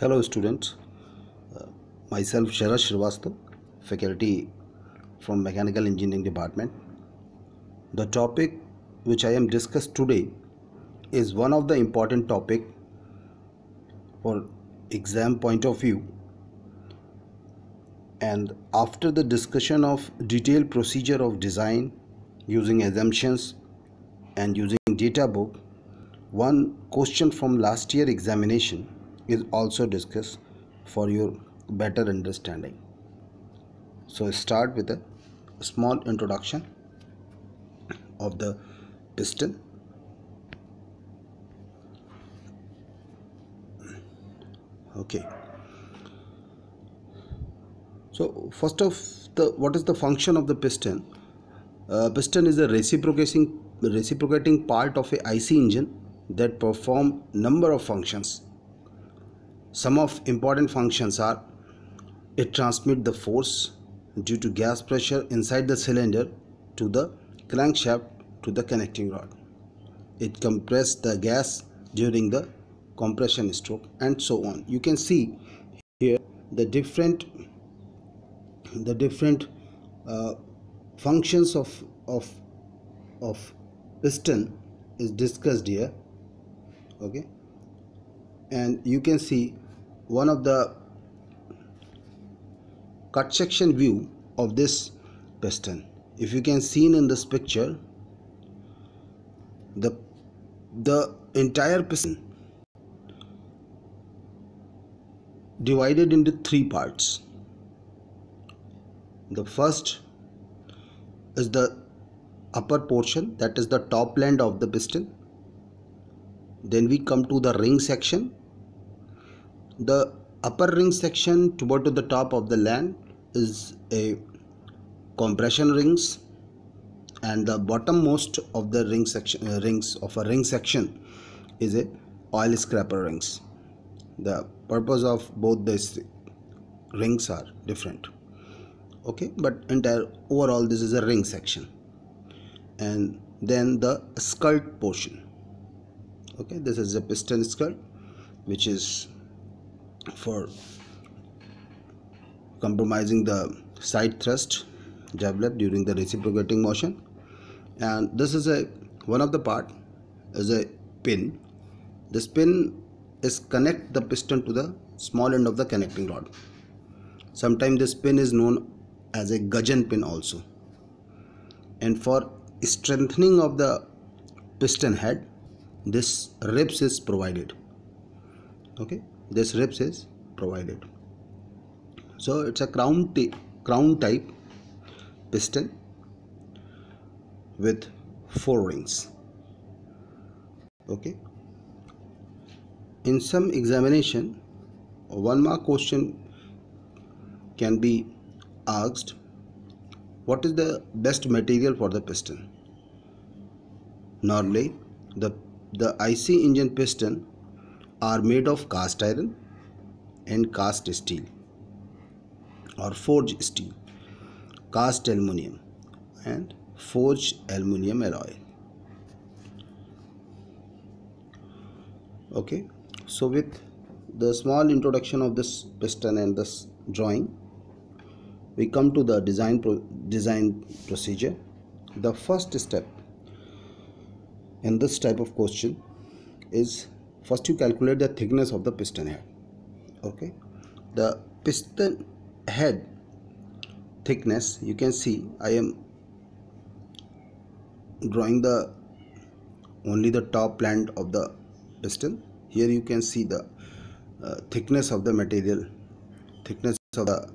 Hello students, uh, myself Sharad Srivastav, faculty from Mechanical Engineering Department. The topic which I am discussed today is one of the important topic for exam point of view and after the discussion of detailed procedure of design using assumptions and using data book one question from last year examination is also discussed for your better understanding. So start with a small introduction of the piston okay. So first of the what is the function of the piston uh, piston is a reciprocating reciprocating part of a IC engine that perform number of functions some of important functions are it transmit the force due to gas pressure inside the cylinder to the crankshaft to the connecting rod. It compress the gas during the compression stroke and so on. You can see here the different the different uh, functions of of of piston is discussed here. Okay. And you can see one of the cut section view of this piston. If you can see in this picture the the entire piston divided into three parts. The first is the upper portion that is the top land of the piston. Then we come to the ring section the upper ring section toward to the top of the land is a compression rings and the bottommost of the ring section uh, rings of a ring section is a oil scraper rings. The purpose of both these rings are different. Okay but entire overall this is a ring section. And then the skirt portion. Okay this is a piston skirt which is for compromising the side thrust developed during the reciprocating motion. And this is a one of the part is a pin. This pin is connect the piston to the small end of the connecting rod. Sometimes this pin is known as a gudgeon pin also. And for strengthening of the piston head this ribs is provided. Okay this ribs is provided. So it's a crown crown type piston with four rings. Okay. In some examination one mark question can be asked what is the best material for the piston normally the the IC engine piston are made of cast iron and cast steel or forged steel cast aluminium and forged aluminium alloy. Okay so with the small introduction of this piston and this drawing we come to the design pro design procedure. The first step in this type of question is first you calculate the thickness of the piston head okay? The piston head thickness you can see I am drawing the only the top plant of the piston. Here you can see the uh, thickness of the material thickness of the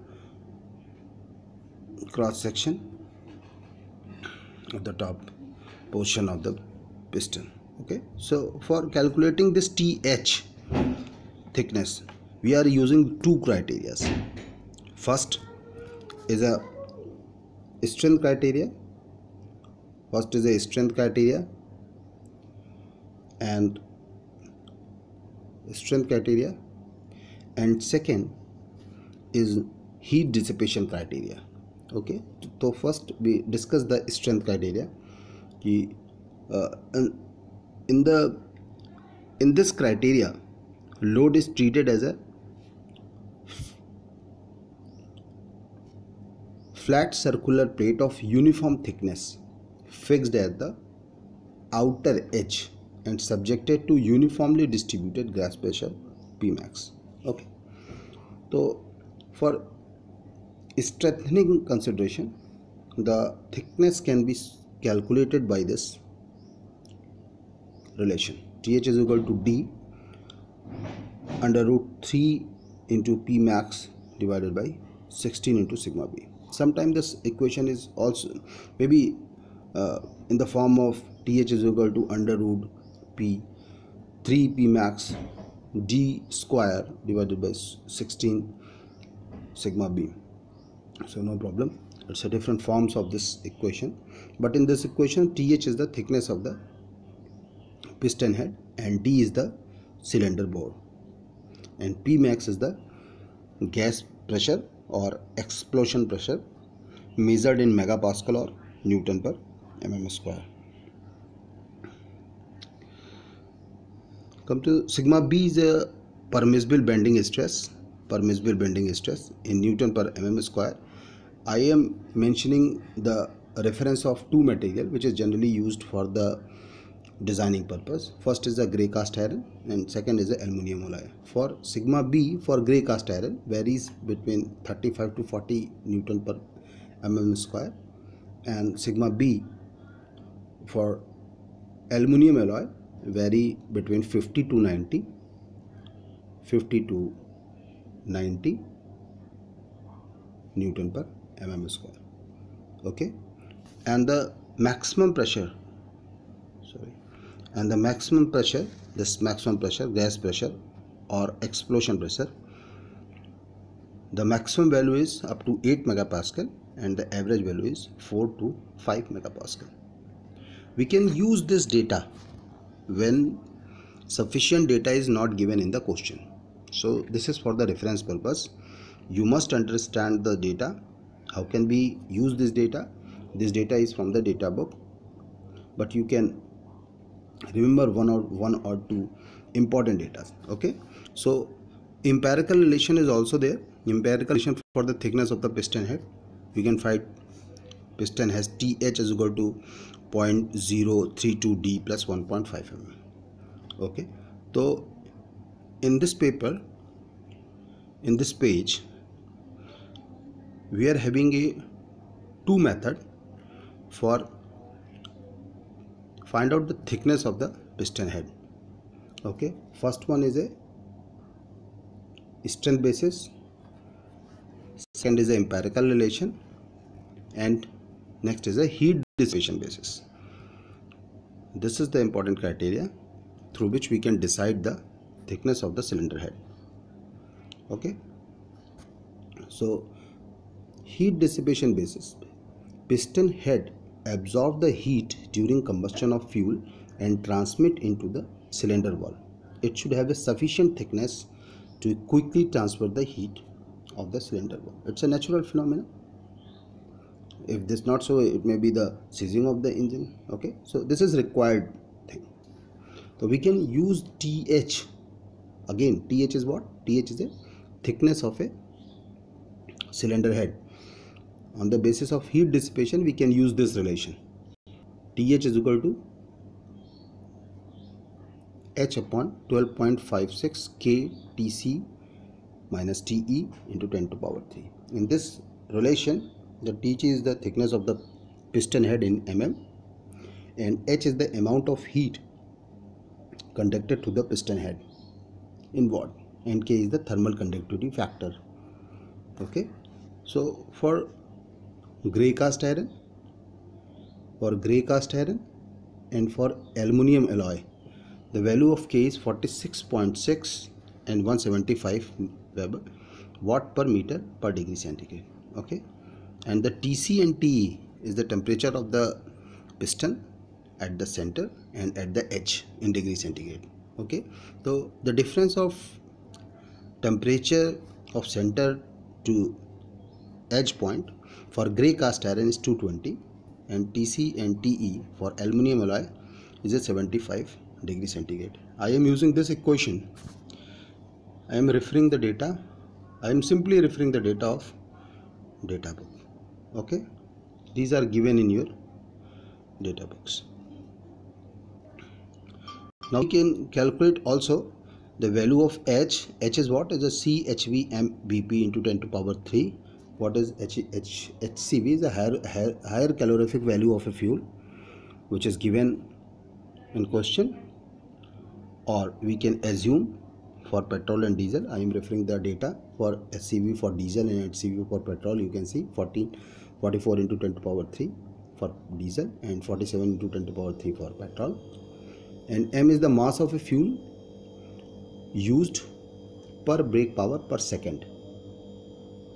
cross section of the top portion of the piston okay. So for calculating this th thickness we are using two criteria first is a strength criteria. First is a strength criteria. And strength criteria. And second is heat dissipation criteria. Okay. So first we discuss the strength criteria. Uh, in the in this criteria load is treated as a flat circular plate of uniform thickness fixed at the outer edge and subjected to uniformly distributed gas pressure pmax. Okay. So for strengthening consideration the thickness can be calculated by this relation. Th is equal to D under root 3 into P max divided by 16 into sigma B. Sometimes this equation is also maybe uh, in the form of Th is equal to under root P 3 P max D square divided by 16 sigma B. So no problem. It's a different forms of this equation. But in this equation, Th is the thickness of the piston head and D is the cylinder bore and P max is the gas pressure or explosion pressure measured in megapascal or Newton per mm square. Come to sigma B is a permissible bending stress permissible bending stress in Newton per mm square. I am mentioning the reference of two material which is generally used for the designing purpose. First is the gray cast iron and second is the aluminum alloy. For sigma b for gray cast iron varies between 35 to 40 newton per mm square. And sigma b for aluminum alloy vary between 50 to 90 50 to 90 newton per mm square. Okay? And the maximum pressure and the maximum pressure this maximum pressure gas pressure or explosion pressure the maximum value is up to 8 megapascal and the average value is 4 to 5 megapascal. We can use this data when sufficient data is not given in the question. So this is for the reference purpose. You must understand the data. How can we use this data? This data is from the data book. But you can remember one or one or two important data okay? So empirical relation is also there. Empirical relation for the thickness of the piston head. We can find piston has th is equal to 0.032 d plus 1.5 mm okay? So in this paper in this page we are having a two method for find out the thickness of the piston head. Okay first one is a strength basis second is a empirical relation and next is a heat dissipation basis. This is the important criteria through which we can decide the thickness of the cylinder head. Okay so heat dissipation basis piston head absorb the heat during combustion of fuel and transmit into the cylinder wall. It should have a sufficient thickness to quickly transfer the heat of the cylinder wall. It's a natural phenomenon. If this not so, it may be the seizing of the engine. Okay, so this is required thing. So we can use TH. Again, TH is what? TH is a thickness of a cylinder head on the basis of heat dissipation we can use this relation. Th is equal to h upon 12.56 k tc minus te into 10 to power 3 in this relation the tc is the thickness of the piston head in mm and h is the amount of heat conducted to the piston head in watt and k is the thermal conductivity factor. Okay? So for gray cast iron for gray cast iron and for aluminium alloy the value of K is 46.6 and 175 Weber watt per meter per degree centigrade okay? And the TC and TE is the temperature of the piston at the center and at the edge in degree centigrade okay? So the difference of temperature of center to edge point for grey cast iron is 220 and TC and TE for aluminum alloy is a 75 degree centigrade. I am using this equation. I am referring the data. I am simply referring the data of data book. okay these are given in your data books now we can calculate also the value of h h is what is a chv mbp into 10 to power 3 what is h, h hcv is a higher, higher higher calorific value of a fuel which is given in question or we can assume for petrol and diesel. I am referring the data for hcv for diesel and hcv for petrol you can see 14 44 into 10 to power 3 for diesel and 47 into 10 to power 3 for petrol. And m is the mass of a fuel used per brake power per second.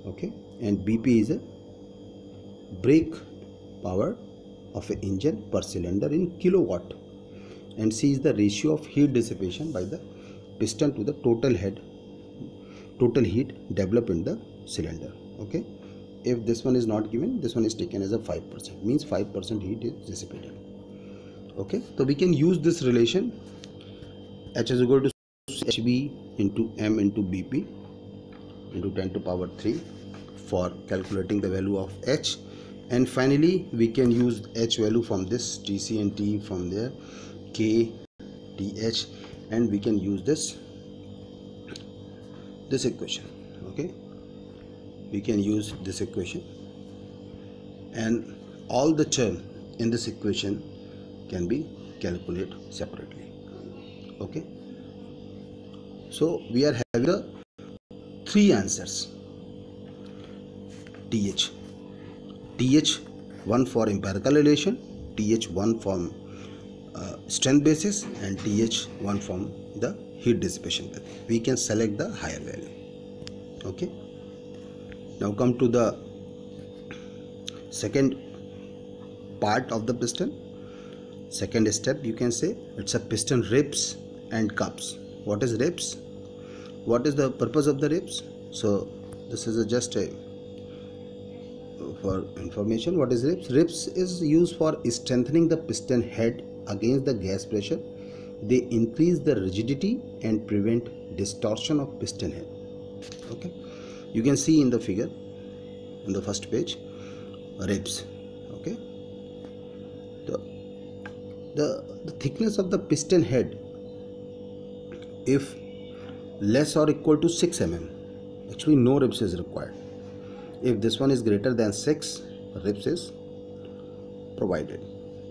Okay and bp is a brake power of an engine per cylinder in kilowatt. And c is the ratio of heat dissipation by the piston to the total head total heat developed in the cylinder okay? If this one is not given this one is taken as a 5% means 5% heat is dissipated okay? So we can use this relation h is equal to hb into m into bp into 10 to power 3 for calculating the value of h. And finally we can use h value from this tc and t from there k th and we can use this this equation okay? We can use this equation. And all the term in this equation can be calculated separately okay? So we are having the three answers th th one for empirical relation th one from uh, strength basis and th one from the heat dissipation we can select the higher value. Okay? Now come to the second part of the piston. Second step you can say it's a piston ribs and cups. What is ribs? What is the purpose of the ribs? So this is a just a for information. What is ribs ribs is used for strengthening the piston head against the gas pressure. They increase the rigidity and prevent distortion of piston head. Okay. You can see in the figure in the first page ribs okay. The, the the thickness of the piston head if less or equal to 6 mm actually no ribs is required if this one is greater than 6 ribs is provided.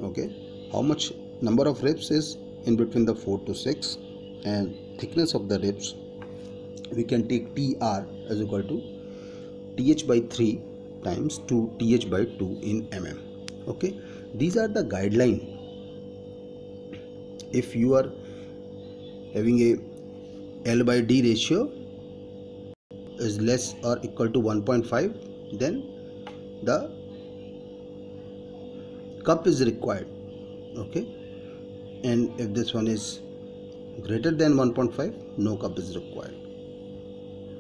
Okay. How much number of ribs is in between the 4 to 6 and thickness of the ribs we can take tr as equal to th by 3 times 2 th by 2 in mm okay. These are the guideline. If you are having a L by D ratio is less or equal to 1.5 then the cup is required okay? And if this one is greater than 1.5 no cup is required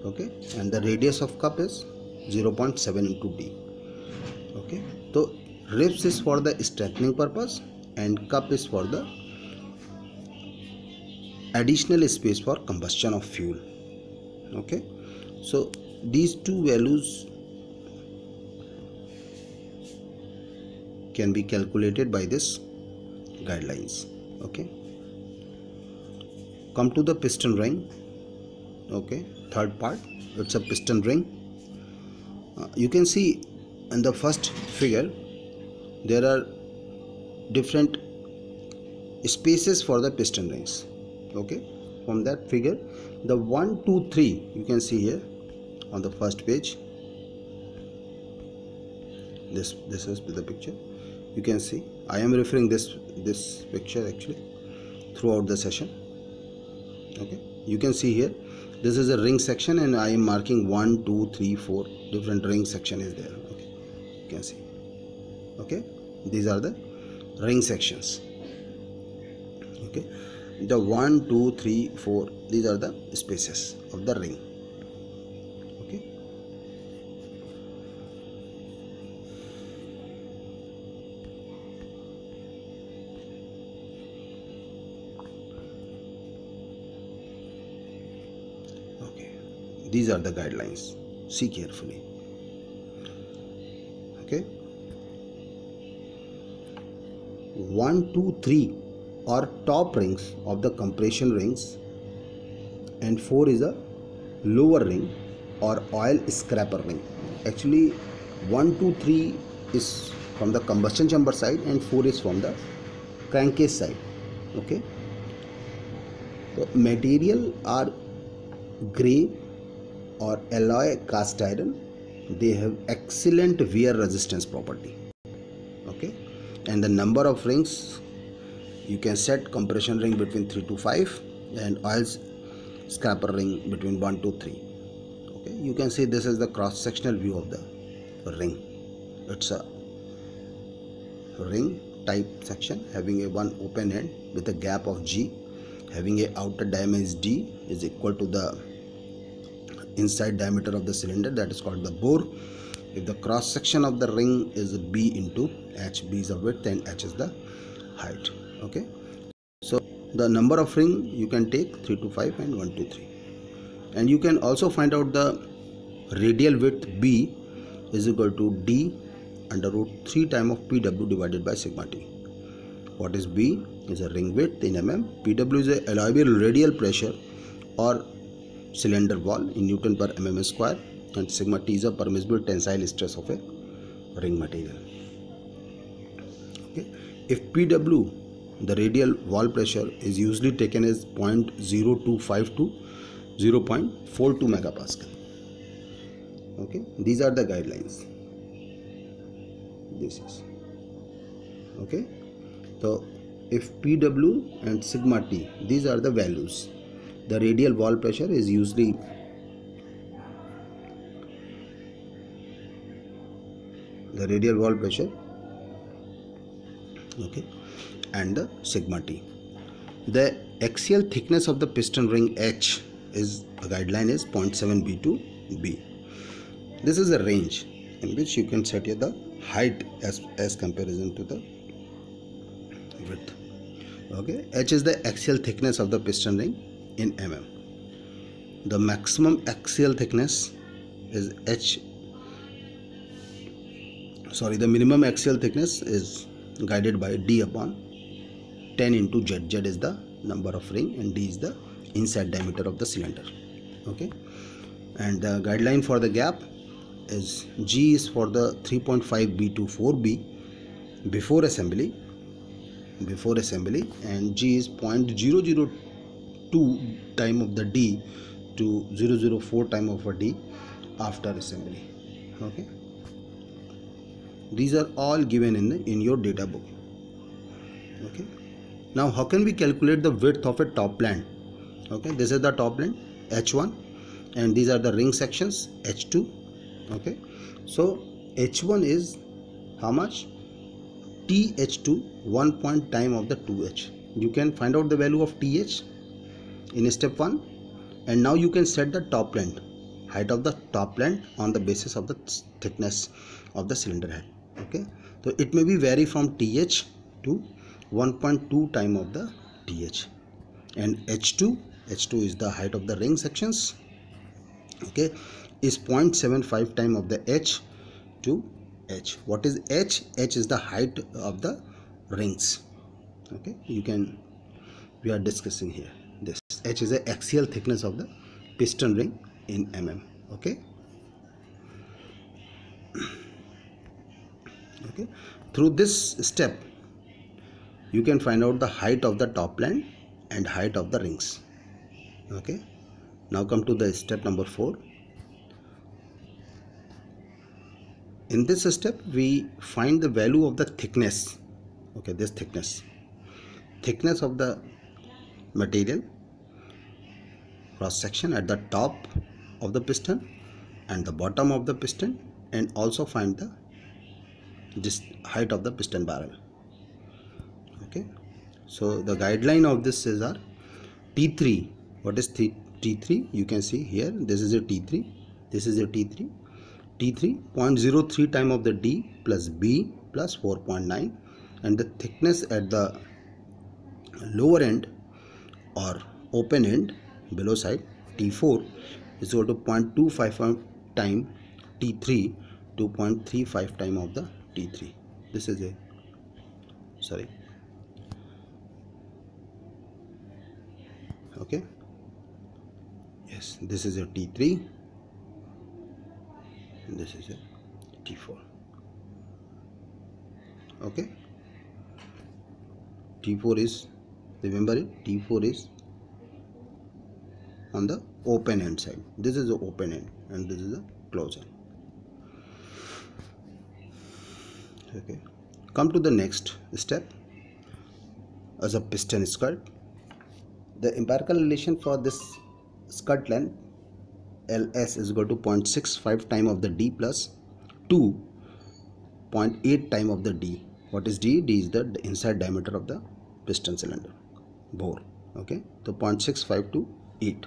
okay? And the radius of cup is 0.7 into d okay? So ribs is for the strengthening purpose and cup is for the additional space for combustion of fuel okay so these two values can be calculated by this guidelines okay? Come to the piston ring okay? Third part it's a piston ring. Uh, you can see in the first figure there are different spaces for the piston rings okay? From that figure the 1 2 3 you can see here on the first page. This this is the picture. You can see i am referring this this picture actually throughout the session. Okay. You can see here this is a ring section and i am marking 1 2 3 4 different ring section is there. Okay. You can see. Okay. These are the ring sections. Okay. The 1 2 3 4 these are the spaces of the ring these are the guidelines. See carefully. Okay? 1 2 3 are top rings of the compression rings. And 4 is a lower ring or oil scraper ring. Actually 1 2 3 is from the combustion chamber side and 4 is from the crankcase side. Okay? The material are gray or alloy cast iron they have excellent wear resistance property. Okay? And the number of rings you can set compression ring between 3 to 5 and oil scraper ring between 1 to 3 okay? You can see this is the cross sectional view of the ring. It's a ring type section having a one open end with a gap of G. Having a outer diameter D is equal to the inside diameter of the cylinder that is called the bore. If the cross section of the ring is b into h b is the width and h is the height okay? So the number of ring you can take 3 to 5 and 1 to 3 and you can also find out the radial width b is equal to d under root 3 time of pw divided by sigma t. What is b? Is a ring width in mm pw is a allowable radial pressure or cylinder wall in newton per mm square and sigma t is a permissible tensile stress of a ring material. Okay. If pw the radial wall pressure is usually taken as 0.0252 to 0.42 megapascal. Okay. These are the guidelines. This is. Okay. So if pw and sigma t these are the values the radial wall pressure is usually the radial wall pressure okay and the sigma t. The axial thickness of the piston ring h is a guideline is 0.7 b to b. This is a range in which you can set the height as as comparison to the width okay. H is the axial thickness of the piston ring in mm the maximum axial thickness is h. Sorry the minimum axial thickness is guided by d upon 10 into z. Z is the number of ring and d is the inside diameter of the cylinder. Okay? And the guideline for the gap is g is for the 3.5 b to 4 b before assembly before assembly and g is 0.002 time of the d to 004 time of a d after assembly okay? These are all given in the, in your data book okay? Now how can we calculate the width of a top plane? Okay this is the top plane h1 and these are the ring sections h2 okay? So h1 is how much? Th2 one point time of the 2h you can find out the value of th in step 1 and now you can set the top length height of the top length on the basis of the thickness of the cylinder head okay? So it may be vary from th to 1.2 time of the th and h2 h2 is the height of the ring sections okay? Is 0.75 time of the h to h. What is h? H is the height of the rings okay? You can we are discussing here h is the axial thickness of the piston ring in mm okay? Okay. Through this step you can find out the height of the top plane and height of the rings okay? Now come to the step number 4 in this step we find the value of the thickness okay this thickness. Thickness of the material cross section at the top of the piston and the bottom of the piston and also find the this height of the piston barrel. Okay? So the guideline of this is our t3 what is th t3 you can see here this is a t3 this is a t3 t3 0.03 time of the d plus b plus 4.9 and the thickness at the lower end or open end below side t4 is equal to 0.25 time t3 2.35 time of the T3 this is a sorry. Okay. Yes this is a T3 and this is a T4 okay. T4 is remember it T4 is on the open end side. This is the open end and this is the close end. Okay. Come to the next step. As a piston skirt. The empirical relation for this skirt length ls is equal to 0.65 time of the d plus 2.8 time of the d. What is d? D is the inside diameter of the piston cylinder bore. Okay. So 0.65 to 8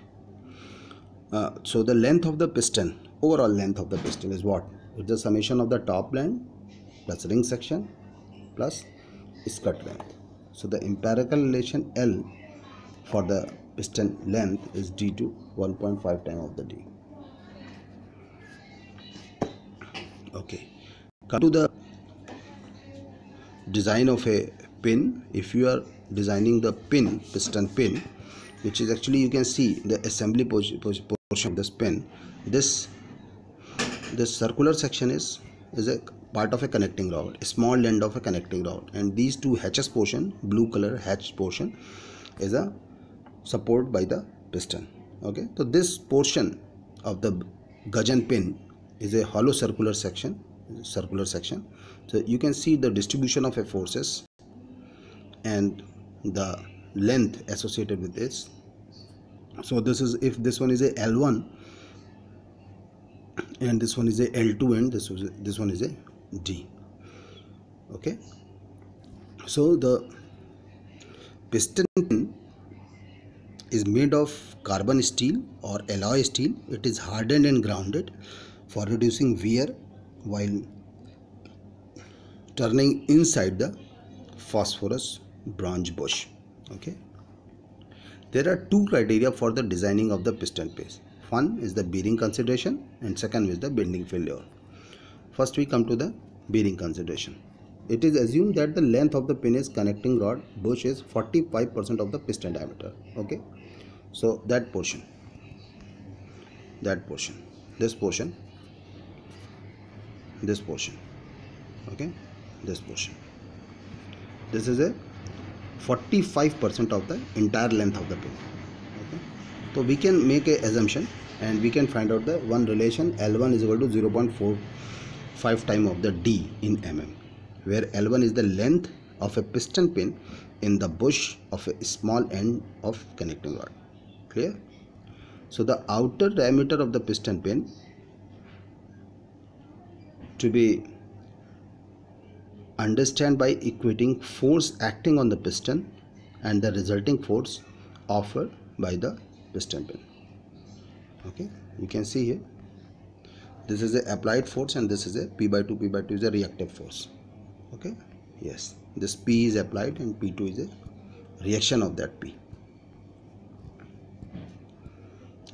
uh, so the length of the piston overall length of the piston is what? It's the summation of the top length plus ring section plus skirt length. So the empirical relation l for the piston length is d to 1.5 time of the d. Okay. Come to the design of a pin. If you are designing the pin piston pin which is actually you can see the assembly portion of this pin this this circular section is is a part of a connecting rod a small end of a connecting rod. And these two hatches portion blue color hatch portion is a support by the piston. Okay? So this portion of the gudgeon pin is a hollow circular section circular section. So you can see the distribution of a forces and the length associated with this so this is if this one is a L1 and this one is a L2 and this was this one is a D. Okay? So the piston is made of carbon steel or alloy steel. It is hardened and grounded for reducing wear while turning inside the phosphorus bronze bush. Okay there are two criteria for the designing of the piston piece one is the bearing consideration and second is the bending failure. First we come to the bearing consideration. It is assumed that the length of the pin is connecting rod bush is 45% of the piston diameter okay? So that portion that portion this portion this portion okay? This portion. This is a 45% of the entire length of the pin. Okay? So we can make a assumption and we can find out the one relation L1 is equal to 0.45 time of the D in mm where L1 is the length of a piston pin in the bush of a small end of connecting rod. Clear? So the outer diameter of the piston pin to be understand by equating force acting on the piston and the resulting force offered by the piston pin. Okay you can see here. This is the applied force and this is a p by 2 p by 2 is a reactive force. Okay yes this p is applied and p2 is a reaction of that p.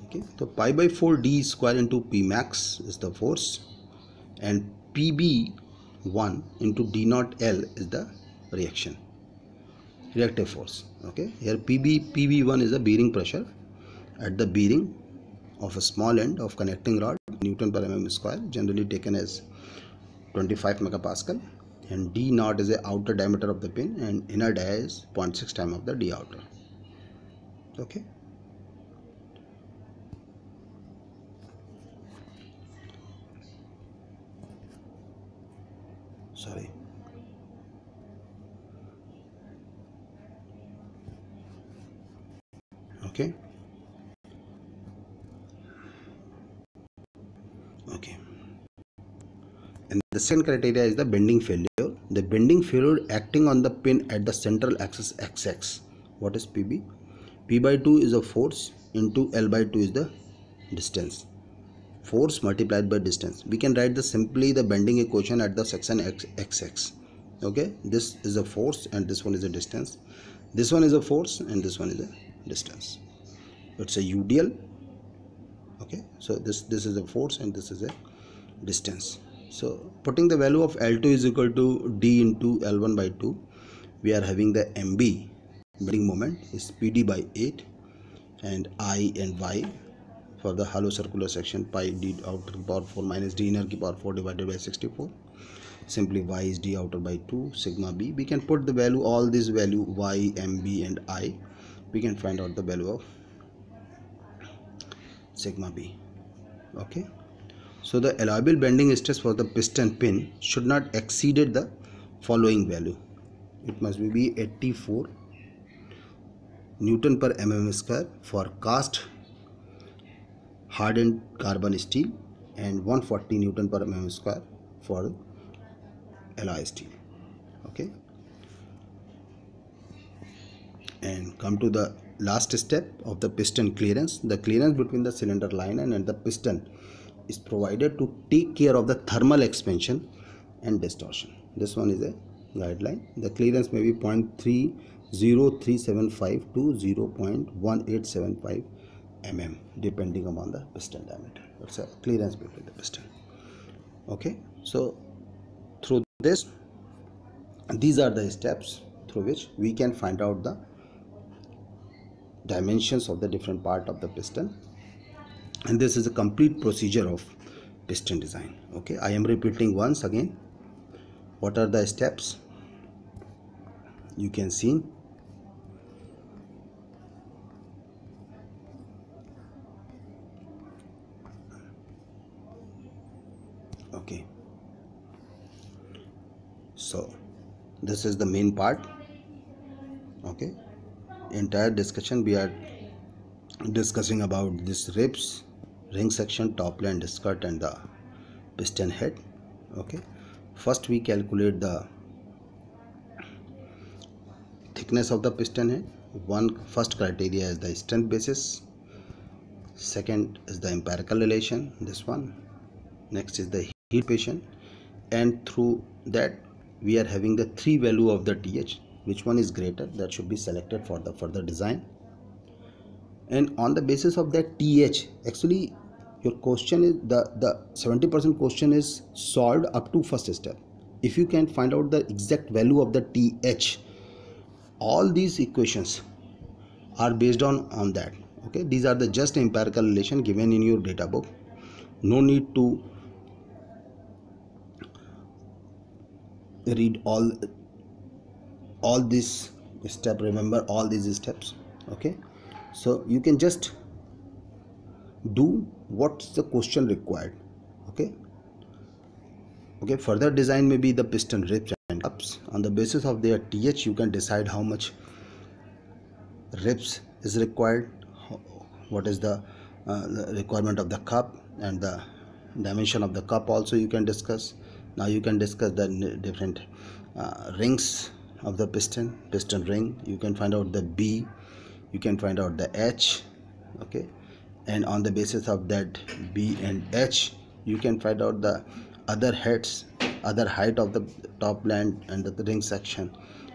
Okay so pi by 4 d square into p max is the force and pb 1 into d naught l is the reaction reactive force okay? Here pb pb1 is the bearing pressure. At the bearing of a small end of connecting rod newton per mm square generally taken as 25 megapascal and d naught is the outer diameter of the pin and inner dia is 0.6 time of the d outer okay sorry okay. Okay. And the second criteria is the bending failure. The bending failure acting on the pin at the central axis xx what is pb p by 2 is a force into l by 2 is the distance. Force multiplied by distance. We can write the simply the bending equation at the section xx okay? This is a force and this one is a distance. This one is a force and this one is a distance it's a udl okay so this this is a force and this is a distance. So putting the value of L2 is equal to D into L1 by 2 we are having the MB bending moment is PD by 8 and I and Y for the hollow circular section pi d outer power 4 minus d inner power 4 divided by 64 simply y is d outer by 2 sigma b. We can put the value all this value y m b and i. We can find out the value of sigma b okay so the allowable bending stress for the piston pin should not exceeded the following value it must be 84 newton per mm square for cast hardened carbon steel and 140 newton per mm square for alloy steel okay and come to the last step of the piston clearance. The clearance between the cylinder line and the piston is provided to take care of the thermal expansion and distortion. This one is a guideline. The clearance may be 0.30375 to 0.1875 mm depending upon the piston diameter. It's a clearance between the piston. Okay so through this these are the steps through which we can find out the dimensions of the different part of the piston. And this is a complete procedure of piston design. Okay i am repeating once again. What are the steps? You can see. Okay. So this is the main part. Okay entire discussion we are discussing about this ribs ring section top land skirt and the piston head okay? First we calculate the thickness of the piston head. One first criteria is the strength basis. Second is the empirical relation this one. Next is the heat patient. And through that we are having the three value of the th which one is greater that should be selected for the further design. And on the basis of that th actually your question is the the 70% question is solved up to first step. If you can find out the exact value of the th all these equations are based on on that. Okay? These are the just empirical relation given in your data book. No need to read all all these step remember all these steps okay? So you can just do what's the question required okay? Okay further design may be the piston ribs and cups. On the basis of their th you can decide how much ribs is required what is the, uh, the requirement of the cup and the dimension of the cup also you can discuss. Now you can discuss the different uh, rings of the piston piston ring. You can find out the b you can find out the h okay? And on the basis of that b and h you can find out the other heads other height of the top land and the ring section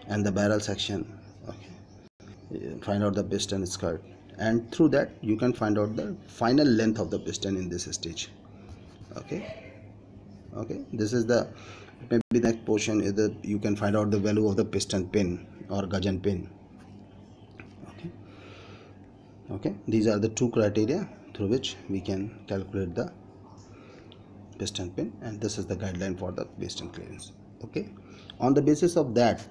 and the barrel section okay? Find out the piston skirt. And through that you can find out the final length of the piston in this stage okay? Okay this is the maybe that portion is that you can find out the value of the piston pin or gudgeon pin. Okay. Okay. These are the two criteria through which we can calculate the piston pin and this is the guideline for the piston clearance. Okay. On the basis of that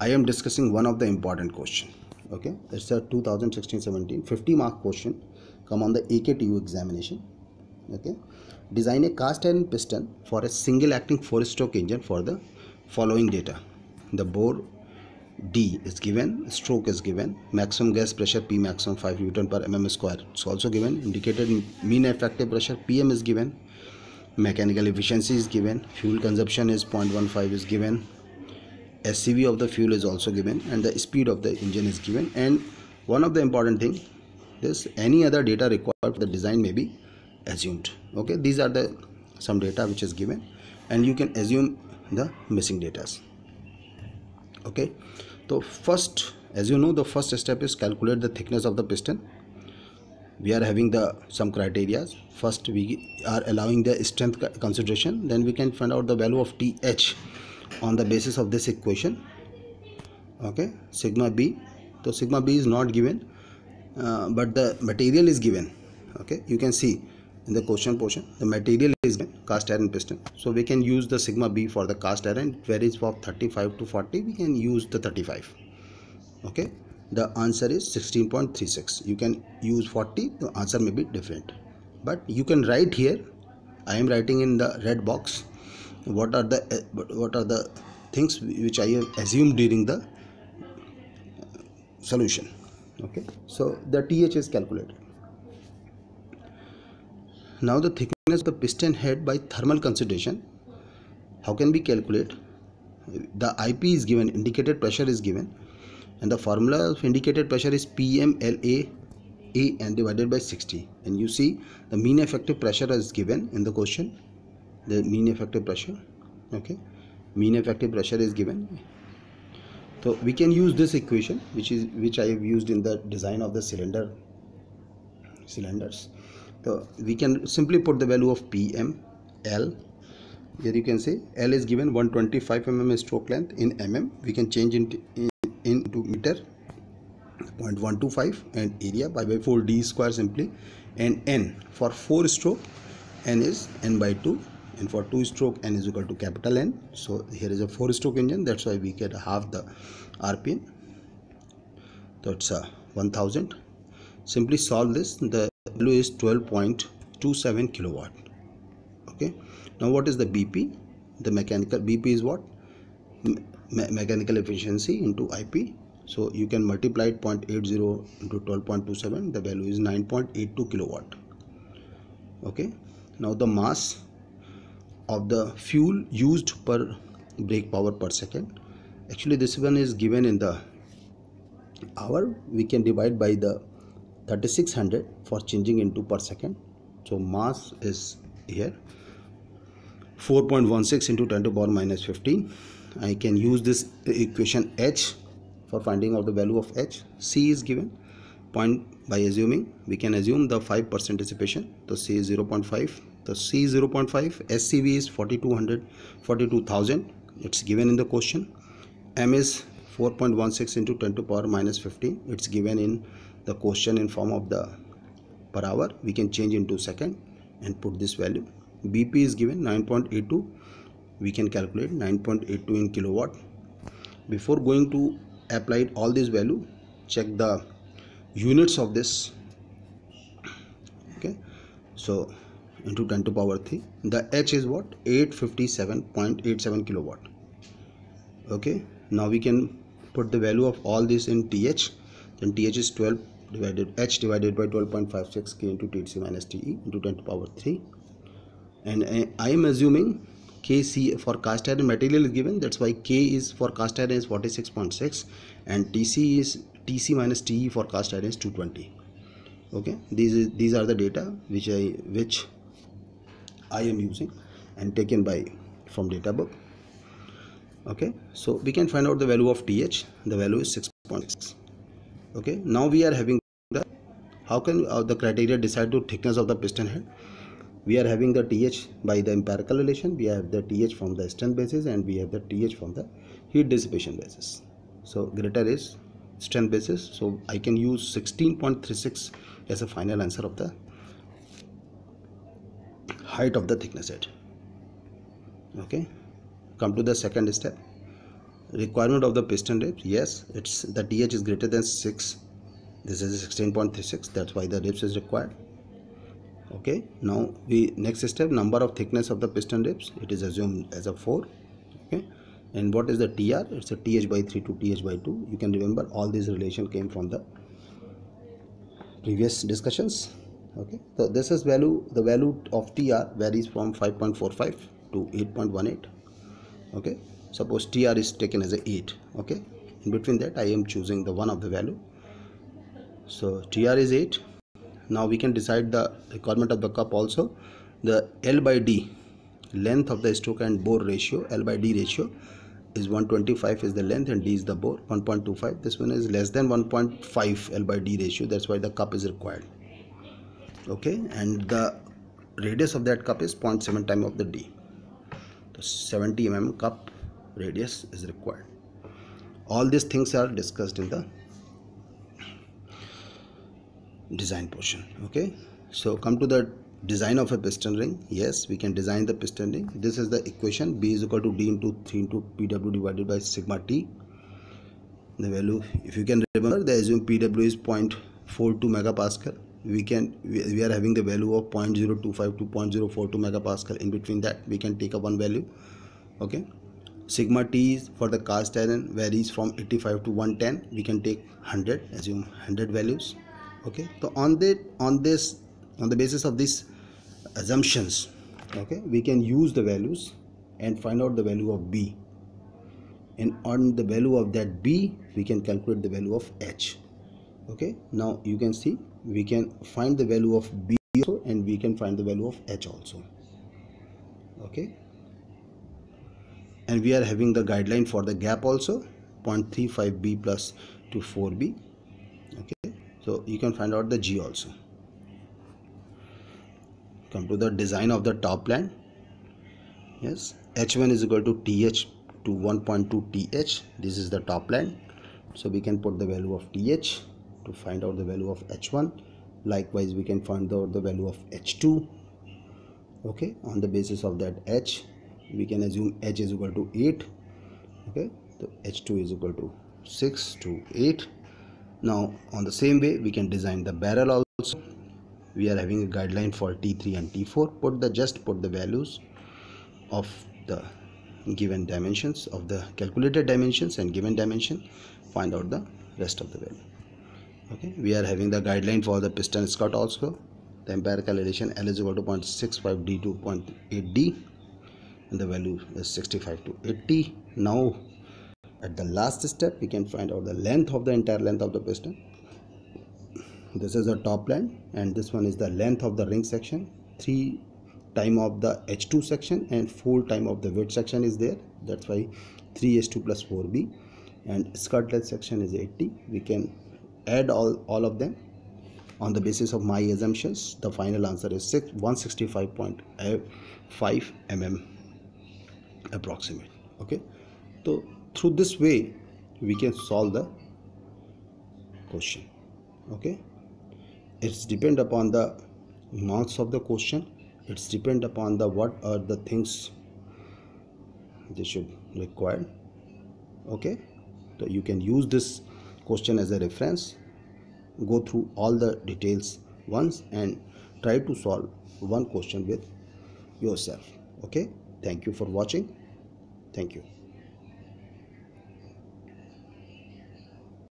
i am discussing one of the important question. Okay. It's a 2016-17 50 mark question. Come on the aktu examination. Okay Design a cast iron piston for a single acting four stroke engine for the following data. The bore D is given, stroke is given, maximum gas pressure P maximum 5 Newton per mm square. It's also given, indicated mean effective pressure PM is given, mechanical efficiency is given, fuel consumption is 0.15 is given, SCV of the fuel is also given and the speed of the engine is given and one of the important thing this any other data required for the design may be assumed. Okay these are the some data which is given and you can assume the missing data. Okay so first as you know the first step is calculate the thickness of the piston. We are having the some criteria. First we are allowing the strength consideration. Then we can find out the value of th on the basis of this equation. Okay sigma b. So sigma b is not given uh, but the material is given. Okay you can see in the question portion the material is cast iron piston. So we can use the sigma b for the cast iron. It varies from 35 to 40 we can use the 35 okay? The answer is 16.36 you can use 40 the answer may be different. But you can write here. I am writing in the red box. What are the what are the things which i have assumed during the solution? Okay? So the th is calculated now the thickness of the piston head by thermal consideration how can we calculate? The ip is given indicated pressure is given and the formula of indicated pressure is PMLA A and divided by 60 and you see the mean effective pressure is given in the question. The mean effective pressure okay? Mean effective pressure is given. So we can use this equation which is which I have used in the design of the cylinder cylinders so we can simply put the value of PM L here you can say L is given 125 mm stroke length in mm we can change into in, into meter 0.125 and area pi by 4 d square simply and n for 4 stroke n is n by 2 and for 2 stroke n is equal to capital N. So here is a 4 stroke engine that's why we get half the RPM it's a uh, 1000 simply solve this the value is 12.27 kilowatt. Okay. Now what is the BP the mechanical BP is what? Me mechanical efficiency into IP so you can multiply it 0.80 into 12.27 the value is 9.82 kilowatt. Okay. Now the mass of the fuel used per brake power per second. Actually this one is given in the hour. We can divide by the 3600 for changing into per second so mass is here 4.16 into 10 to power minus 15 I can use this equation H for finding out the value of H. C is given point by assuming we can assume the 5% dissipation. So C is 0.5. The C is 0.5. SCV is 4200 42,000. It's given in the question. M is 4.16 into 10 to power minus 15. It's given in the question in form of the per hour. We can change into second and put this value. BP is given 9.82 we can calculate 9.82 in kilowatt before going to apply all this value check the units of this okay so into 10 to power 3 the h is what 857.87 kilowatt okay now we can put the value of all this in th then th is 12 divided h divided by 12.56 k into tc minus te into 10 to power 3 and uh, I am assuming kc for cast iron material is given. That's why k is for cast iron is 46.6 and tc is tc minus te for cast iron is 220 okay? These is these are the data which i which i am using and taken by from data book. Okay? So we can find out the value of th the value is 6.6 okay now we are having the how can uh, the criteria decide to thickness of the piston head? We are having the th by the empirical relation we have the th from the strength basis and we have the th from the heat dissipation basis. So greater is strength basis so i can use 16.36 as a final answer of the height of the thickness head. Okay come to the second step requirement of the piston ribs? Yes. It's the th is greater than 6 this is 16.36 that's why the ribs is required. Okay. Now we next step number of thickness of the piston ribs. It is assumed as a 4 okay. And what is the tr it's a th by 3 to th by 2 you can remember all these relation came from the previous discussions. Okay. So this is value the value of tr varies from 5.45 to 8.18 okay. Suppose tr is taken as a 8 okay. In between that i am choosing the one of the value. So tr is 8 now we can decide the requirement of the cup also. The L by D length of the stroke and bore ratio L by D ratio is 125 is the length and D is the bore 1.25 this one is less than 1.5 L by D ratio. That's why the cup is required. Okay. And the radius of that cup is 0.7 time of the d 70 mm cup radius is required. All these things are discussed in the design portion okay? So come to the design of a piston ring. Yes we can design the piston ring. This is the equation. B is equal to d into 3 into pw divided by sigma t. The value if you can remember the assume pw is 0.42 megapascal we can we are having the value of 0.025 to 0.042 megapascal in between that we can take a one value okay? Sigma t is for the cast iron varies from 85 to 110 we can take 100 assume 100 values okay? So on the on this on the basis of these assumptions okay we can use the values and find out the value of b. And on the value of that b we can calculate the value of h okay? Now you can see we can find the value of b also and we can find the value of h also. Okay? And we are having the guideline for the gap also 0.35 b plus to 4b okay? So you can find out the g also. Come to the design of the top land. Yes? H1 is equal to th to 1.2 th this is the top land. So we can put the value of th to find out the value of h1 likewise we can find out the value of h2 okay on the basis of that h we can assume h is equal to 8 okay so h2 is equal to 6 to 8 now on the same way we can design the barrel also. We are having a guideline for T3 and T4 put the just put the values of the given dimensions of the calculated dimensions and given dimension. Find out the rest of the value okay we are having the guideline for the piston skirt also. The empirical addition L is equal to 0.65 D to 0.8 D and the value is 65 to 80 now at the last step we can find out the length of the entire length of the piston. This is the top land and this one is the length of the ring section. 3 time of the h2 section and 4 time of the width section is there. That's why 3h2 plus 4b and skirt length section is 80 we can add all all of them on the basis of my assumptions. The final answer is 6 165.5 mm approximate. Okay? So through this way we can solve the question. Okay? It's depend upon the marks of the question. It's depend upon the what are the things they should require. Okay? So you can use this question as a reference go through all the details once and try to solve one question with yourself. Okay? Thank you for watching. Thank you